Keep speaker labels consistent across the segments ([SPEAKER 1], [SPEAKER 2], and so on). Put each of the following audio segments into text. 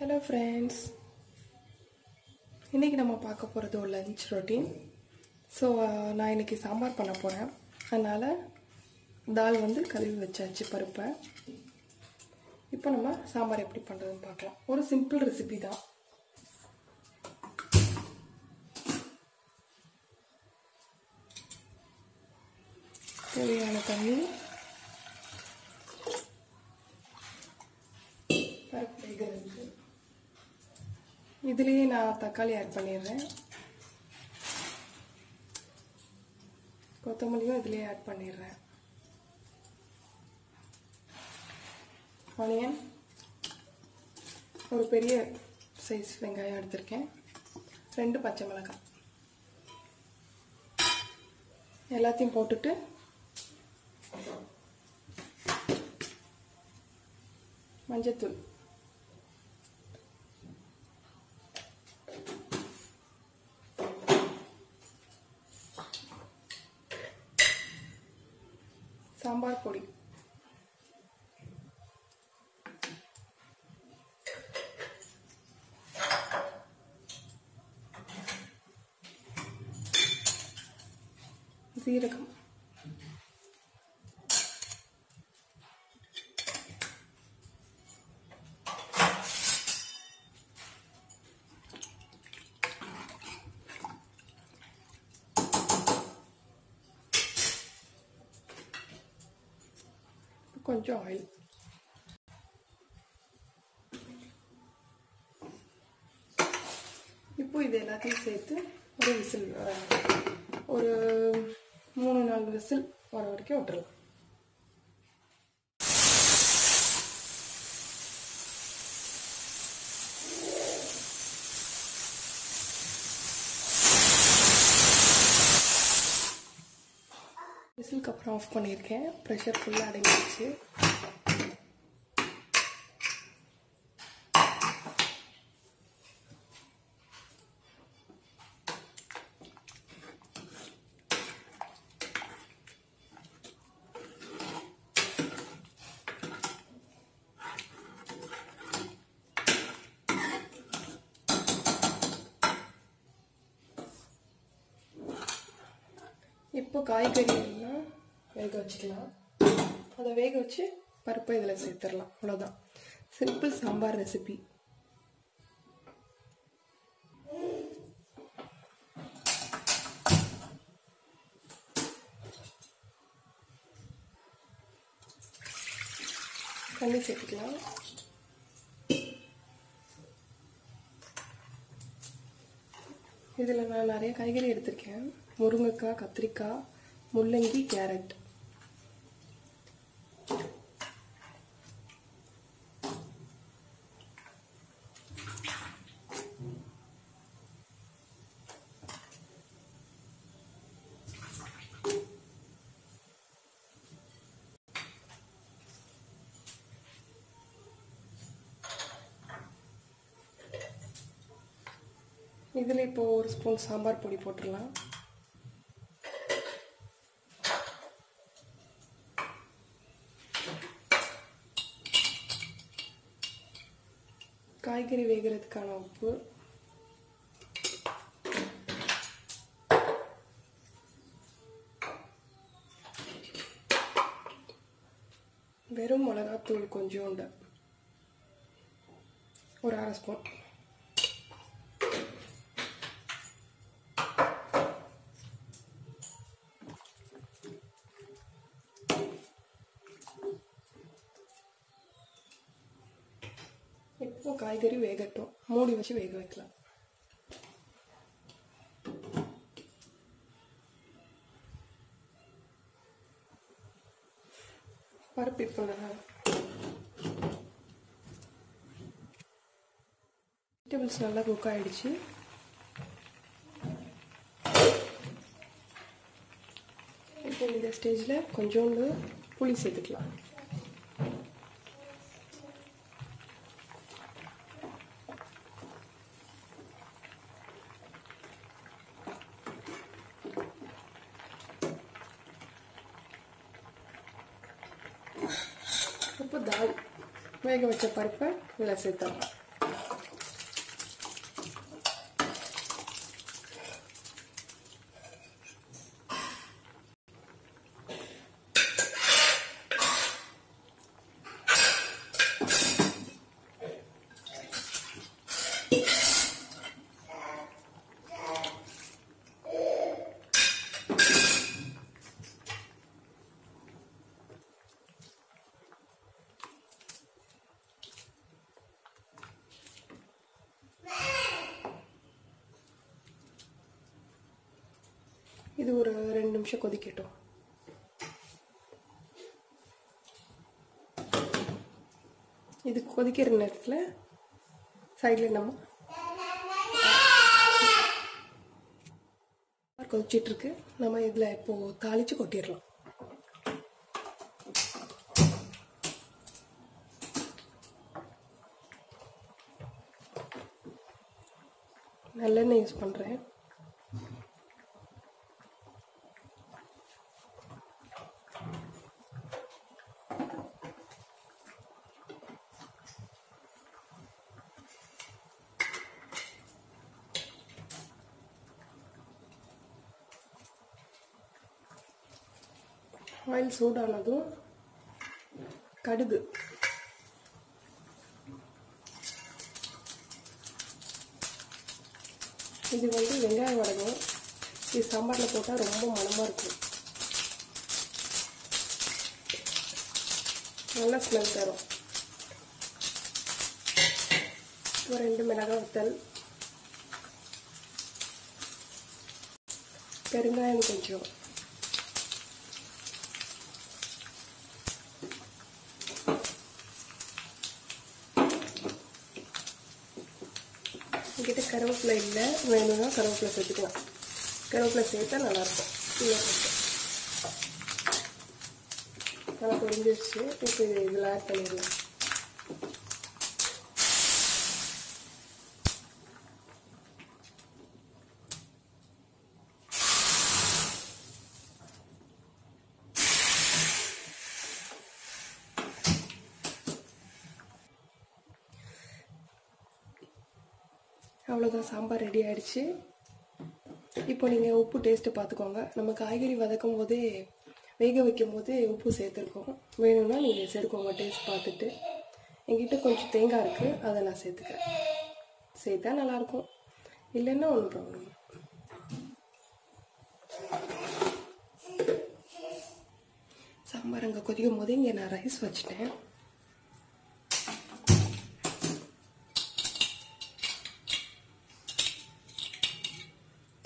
[SPEAKER 1] Hello friends இன்றைக்கி நம்ம பார்க்க போகிறது ஒரு லஞ்ச் ரொட்டீன் ஸோ நான் இன்றைக்கி சாம்பார் பண்ண போகிறேன் அதனால் தால் வந்து கழுவி வச்சாச்சு பருப்பை. இப்போ நம்ம சாம்பார் எப்படி பண்ணுறதுன்னு பார்க்கலாம். ஒரு சிம்பிள் ரெசிபி தான். தேவையான தண்ணி பருப்பு வேகிறதுக்கு இதுலேயே நான் தக்காளி ஆட் பண்ணிடுறேன். கொத்தமல்லியும் இதுலேயே ஆட் பண்ணிடுறேன். ஆனியன் ஒரு பெரிய சைஸ் வெங்காயம் எடுத்திருக்கேன். ரெண்டு பச்சை மிளகாய். எல்லாத்தையும் போட்டுட்டு மஞ்சத்தூள். சாம்பார் பொடி சீரகம் கொஞ்சம் ஆயில் இப்போ இது எல்லாத்தையும் சேர்த்து ஒரு விசில் ஒரு மூணு நாலு விசில் வர வரைக்கும் விட்டுருலாம் விசிலுக்கு அப்புறம் ஆஃப் பண்ணியிருக்கேன் ப்ரெஷர் ஃபுல்லாக அடங்கிடுச்சு இப்போ காய்கறி எல்லாம் வேக வச்சுக்கலாம். அதை வேக வச்சு பருப்பை இதில் சேர்த்துடலாம். அவ்வளோதான் சிம்பிள் சாம்பார் ரெசிபி தண்ணி சேர்த்துக்கலாம். இதில் நான் நிறைய காய்கறி எடுத்திருக்கேன். முருங்கைக்காய் கத்திரிக்காய் முள்ளங்கி கேரட். இதில் இப்போ ஒரு ஸ்பூன் சாம்பார் பொடி போட்டுடலாம். காய்கறி வேகிறதுக்கான உப்பு. வெறும் மிளகாத்தூள் கொஞ்சோண்டு. ஒரு அரை ஸ்பூன். இப்போ காய்கறி வேகட்டும். மூடி வச்சு வேக வைக்கலாம். பருப்பு இப்போ வெஜிடபிள்ஸ் நல்லா குக் ஆயிடுச்சு. இப்போ இந்த ஸ்டேஜில் கொஞ்சோண்டு புளி சேர்த்துக்கலாம். இப்போ தால் வேக வச்ச பருப்பை இதில் சேர்த்துடலாம் இது ஒரு ரெண்டு நிமிஷம் கொதிக்கட்டும் இது கொதிக்கிற நேரத்தில் சைடில் நம்ம கொதிச்சிட்ருக்கு நம்ம இதில் இப்போது தாளித்து கொட்டிடலாம் ஆயில் சூடானதும் கடுகு. இது வந்து வெங்காயம் வடகம். இது சாம்பாரில் போட்டால் ரொம்ப மணமாக இருக்கும். நல்லா ஸ்மெல் தரும். ஒரு ரெண்டு மிளகாய் வத்தல். பெருங்காயம் கொஞ்சம். கருவேப்பிலை இல்லை. வேணும்னா கருவேப்பிலை சேர்த்துக்கலாம். கருவேப்பிலை சேர்த்தா நல்லாயிருக்கும். நல்லா பொரிஞ்சிருச்சு. இப்போ இதில் ஆட் பண்ணிடலாம். அவ்வளோதான் சாம்பார் ரெடி ஆயிடுச்சு. இப்போ நீங்கள் உப்பு டேஸ்ட்டு பார்த்துக்கோங்க நம்ம காய்கறி வதக்கும் போதே வேக வைக்கும் போதே உப்பு சேர்த்துருக்கோம். வேணும்னா நீங்கள் சேர்த்துக்கோங்க டேஸ்ட் பார்த்துட்டு என்கிட்ட கொஞ்சம் தேங்காய் இருக்குது அதை நான் சேர்த்துக்கிறேன். சேர்த்தா நல்லாயிருக்கும். இல்லைன்னா ஒன்றும் ப்ராப்ளம் சாம்பார் அங்கே கொதிக்கும் போது இங்கே நான் ரைஸ் வச்சுட்டேன்.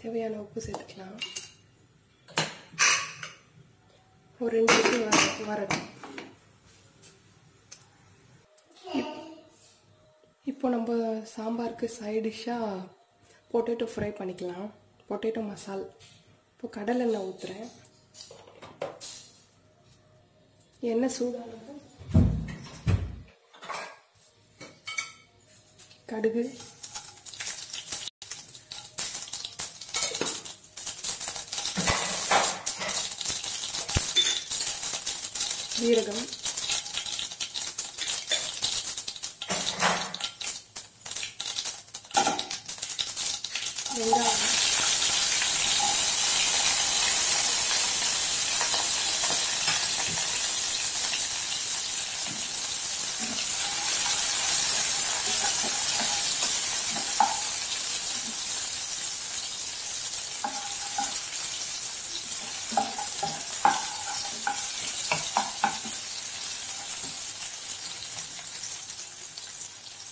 [SPEAKER 1] தேவையான உப்பு சேர்த்துக்கலாம். ஒரு ரெண்டு விசில் வர வரட்டும். இப்- இப்போ நம்ம சாம்பாருக்கு சைட் டிஷ்ஷாக பொட்டேட்டோ ஃப்ரை பண்ணிக்கலாம். பொட்டேட்டோ மசால் இப்போ கடலை எண்ணெய் ஊற்றுறேன் எண்ணெய் சூடானது கடுகு. ஜீரகம் வெங்காயம்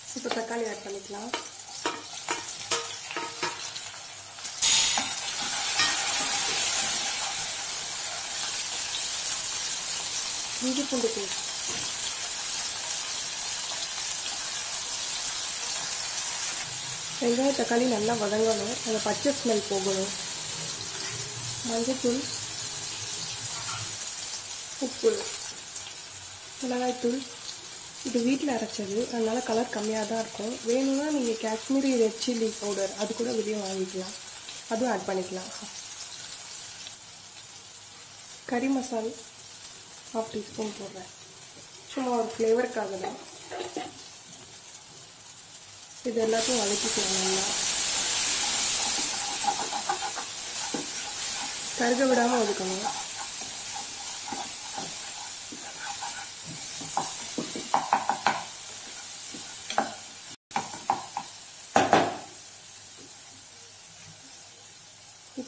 [SPEAKER 1] இப்போ தக்காளி ஆட் பண்ணிக்கலாம். இஞ்சி பூண்டு பேஸ்ட். வெங்காய தக்காளி நல்லா வதங்கணும். அந்த பச்சை ஸ்மெல் போகணும். மஞ்சள்தூள் உப்பு மிளகாய்த்தூள் இது வீட்டில் அரைச்சது. அதனால் கலர் கம்மியாக தான் இருக்கும். வேணும்னா நீங்கள் காஷ்மீரி ரெட் சில்லி பவுடர் அது கூட வெளியே வாங்கிக்கலாம். அதுவும் ஆட் பண்ணிக்கலாம். கறி மசால் ஹாஃப் டீஸ்பூன் போடுறேன். சும்மா ஒரு ஃப்ளேவருக்காக தான். இது எல்லாத்தையும் வதக்கிக்கலாம் நல்லா கருக விடாமல் ஒதுக்கணும்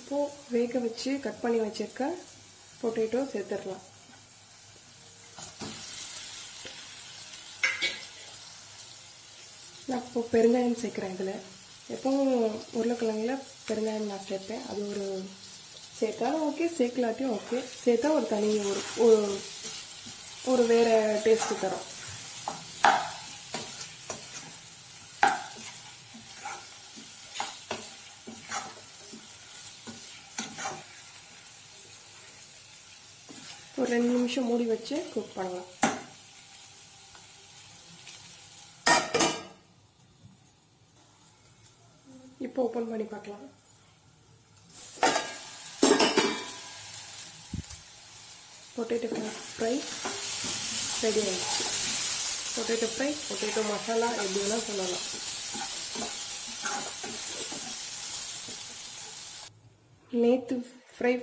[SPEAKER 1] இப்போது வேக வச்சு கட் பண்ணி வச்சுருக்க பொட்டேட்டோ சேர்த்துடலாம். நான் இப்போ பெருங்காயம் சேர்க்குறேன் இதில். எப்பவும் உருளைக்கிழங்குல பெருங்காயம் நான் சேர்ப்பேன். அது ஒரு சேர்த்தாலும் ஓகே சேர்க்கலாட்டியும் ஓகே சேர்த்தா ஒரு தனி ஒரு ஒரு ஒரு வேறு டேஸ்ட்டு தரும் ஒரு ரெண்டு நிமிஷம் மூடி வச்சு குக் பண்ணலாம். இப்போ ஓப்பன் பண்ணி பார்க்கலாம். பொட்டேட்டோ ஃப்ரை ரெடி ஆயிடுச்சு. பொட்டேட்டோ ஃப்ரை பொட்டேட்டோ மசாலா எப்படி வேணால் சொல்லலாம். நேற்று ஃப்ரை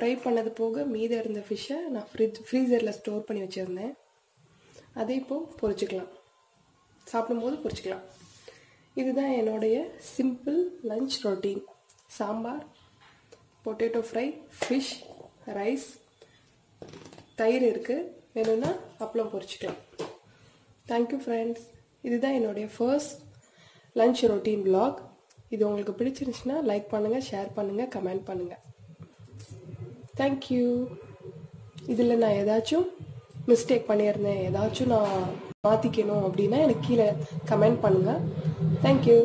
[SPEAKER 1] ஃப்ரை பண்ணது போக மீதம் இருந்த ஃபிஷ்ஷை நான் ஃப்ரிட்ஜ் ஃப்ரீசரில் ஸ்டோர் பண்ணி வச்சுருந்தேன். அதை இப்போது பொரிச்சுக்கலாம் சாப்பிடும்போது பொரிச்சுக்கலாம் இதுதான் என்னுடைய simple lunch routine sambar potato fry fish rice தயிர் இருக்குது வேணும்னா அப்பளம் பொரிச்சுக்கலாம் தேங்க்யூ ஃப்ரெண்ட்ஸ் இதுதான் என்னுடைய ஃபர்ஸ்ட் லஞ்ச் ரொட்டீன் பிளாக் இது உங்களுக்கு பிடிச்சிருந்துச்சுன்னா லைக் பண்ணுங்கள் ஷேர் பண்ணுங்கள் கமெண்ட் பண்ணுங்கள் தேங்க்யூ இதில் நான் ஏதாச்சும் மிஸ்டேக் பண்ணியிருந்தேன். ஏதாச்சும் நான் மாற்றிக்கணும் அப்படின்னா எனக்கு கீழே கமெண்ட் பண்ணுங்கள் தேங்க்யூ